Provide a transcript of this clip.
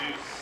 juice.